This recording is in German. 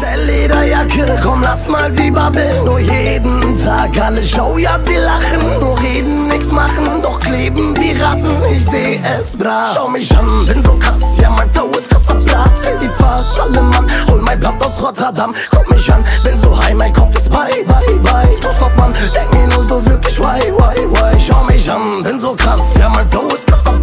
der Lederjacke, komm lass mal sie babbeln. Nur jeden Tag alle Show, ja sie lachen. Nur reden, nix machen, doch kleben wie Ratten Ich seh es brav, schau mich an, bin so krass. Ja mein Flow ist krasser Blatt, Fällt die Parts, alle Mann. Hol mein Blatt aus Rotterdam, guck mich an. Bin so high, mein Kopf ist bei, bei, bei. Toast auf Mann, denk mir nur so wirklich why, why, why? Schau mich an, bin so krass. Ja mein Flow ist krasser